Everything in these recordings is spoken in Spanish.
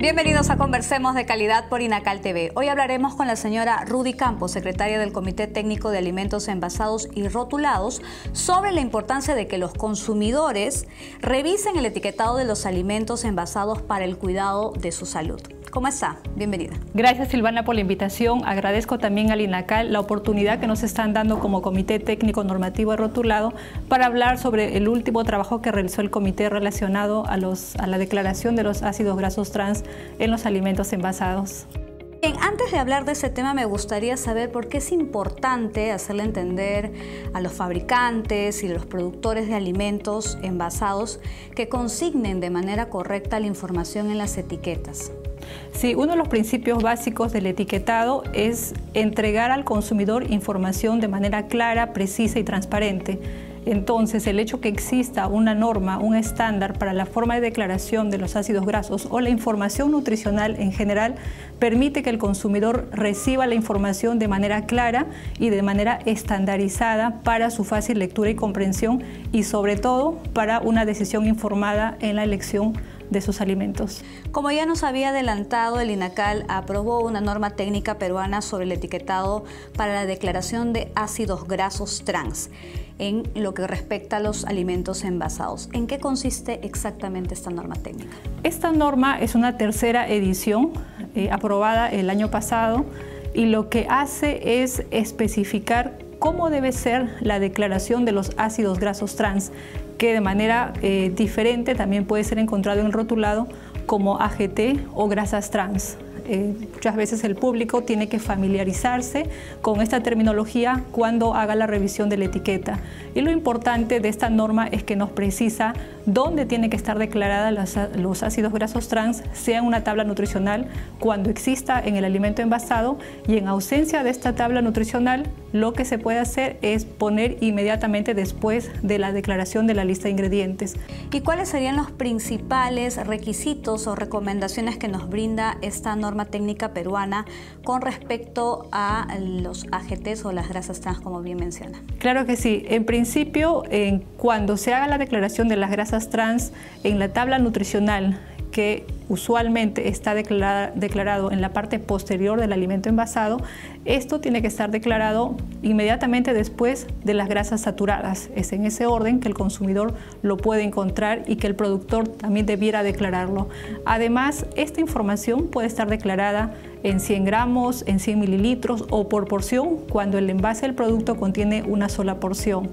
Bienvenidos a Conversemos de Calidad por Inacal TV. Hoy hablaremos con la señora Rudy Campos, secretaria del Comité Técnico de Alimentos Envasados y Rotulados, sobre la importancia de que los consumidores revisen el etiquetado de los alimentos envasados para el cuidado de su salud. ¿Cómo está? Bienvenida. Gracias Silvana por la invitación. Agradezco también al INACAL la oportunidad que nos están dando como Comité Técnico Normativo Rotulado para hablar sobre el último trabajo que realizó el comité relacionado a, los, a la declaración de los ácidos grasos trans en los alimentos envasados. Bien, antes de hablar de ese tema me gustaría saber por qué es importante hacerle entender a los fabricantes y los productores de alimentos envasados que consignen de manera correcta la información en las etiquetas. Sí, uno de los principios básicos del etiquetado es entregar al consumidor información de manera clara, precisa y transparente. Entonces, el hecho que exista una norma, un estándar para la forma de declaración de los ácidos grasos o la información nutricional en general permite que el consumidor reciba la información de manera clara y de manera estandarizada para su fácil lectura y comprensión y sobre todo para una decisión informada en la elección de sus alimentos. Como ya nos había adelantado, el INACAL aprobó una norma técnica peruana sobre el etiquetado para la declaración de ácidos grasos trans en lo que respecta a los alimentos envasados. ¿En qué consiste exactamente esta norma técnica? Esta norma es una tercera edición eh, aprobada el año pasado y lo que hace es especificar cómo debe ser la declaración de los ácidos grasos trans que de manera eh, diferente también puede ser encontrado en el rotulado como AGT o grasas trans. Eh, muchas veces el público tiene que familiarizarse con esta terminología cuando haga la revisión de la etiqueta. Y lo importante de esta norma es que nos precisa dónde tiene que estar declarada los ácidos grasos trans, sea en una tabla nutricional cuando exista en el alimento envasado y en ausencia de esta tabla nutricional, lo que se puede hacer es poner inmediatamente después de la declaración de la lista de ingredientes. ¿Y cuáles serían los principales requisitos o recomendaciones que nos brinda esta norma técnica peruana con respecto a los AGTs o las grasas trans, como bien menciona? Claro que sí. En principio, cuando se haga la declaración de las grasas trans en la tabla nutricional que usualmente está declarado en la parte posterior del alimento envasado, esto tiene que estar declarado inmediatamente después de las grasas saturadas. Es en ese orden que el consumidor lo puede encontrar y que el productor también debiera declararlo. Además, esta información puede estar declarada en 100 gramos, en 100 mililitros o por porción cuando el envase del producto contiene una sola porción.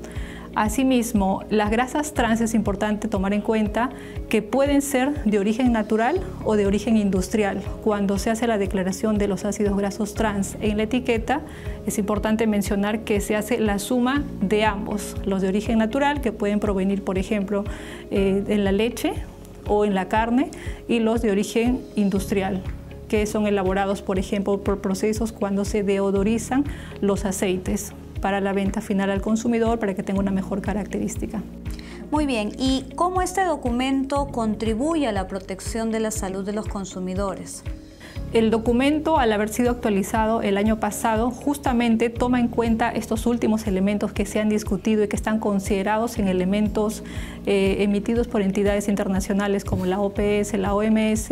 Asimismo, las grasas trans es importante tomar en cuenta que pueden ser de origen natural o de origen industrial. Cuando se hace la declaración de los ácidos grasos trans en la etiqueta, es importante mencionar que se hace la suma de ambos, los de origen natural, que pueden provenir, por ejemplo, eh, en la leche o en la carne, y los de origen industrial que son elaborados, por ejemplo, por procesos cuando se deodorizan los aceites para la venta final al consumidor para que tenga una mejor característica. Muy bien, ¿y cómo este documento contribuye a la protección de la salud de los consumidores? El documento, al haber sido actualizado el año pasado, justamente toma en cuenta estos últimos elementos que se han discutido y que están considerados en elementos eh, emitidos por entidades internacionales como la OPS, la OMS,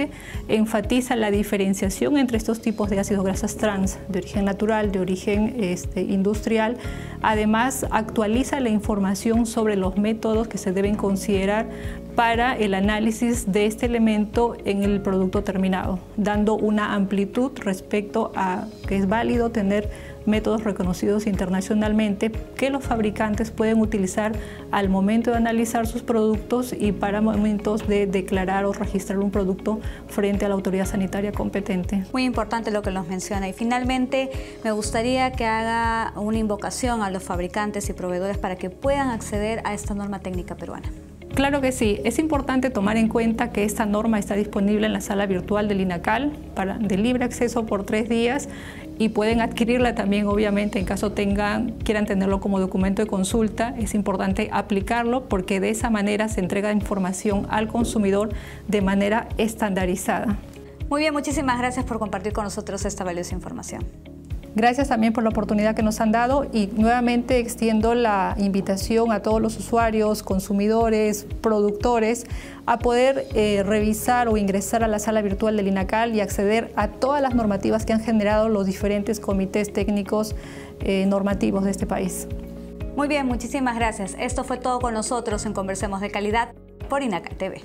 enfatiza la diferenciación entre estos tipos de ácidos grasas trans de origen natural, de origen este, industrial. Además, actualiza la información sobre los métodos que se deben considerar para el análisis de este elemento en el producto terminado, dando una amplitud respecto a que es válido tener métodos reconocidos internacionalmente que los fabricantes pueden utilizar al momento de analizar sus productos y para momentos de declarar o registrar un producto frente a la autoridad sanitaria competente. Muy importante lo que nos menciona. Y finalmente me gustaría que haga una invocación a los fabricantes y proveedores para que puedan acceder a esta norma técnica peruana. Claro que sí, es importante tomar en cuenta que esta norma está disponible en la sala virtual del INACAL de libre acceso por tres días y pueden adquirirla también obviamente en caso tengan, quieran tenerlo como documento de consulta. Es importante aplicarlo porque de esa manera se entrega información al consumidor de manera estandarizada. Muy bien, muchísimas gracias por compartir con nosotros esta valiosa información. Gracias también por la oportunidad que nos han dado y nuevamente extiendo la invitación a todos los usuarios, consumidores, productores a poder eh, revisar o ingresar a la sala virtual del INACAL y acceder a todas las normativas que han generado los diferentes comités técnicos eh, normativos de este país. Muy bien, muchísimas gracias. Esto fue todo con nosotros en Conversemos de Calidad por INACAL TV.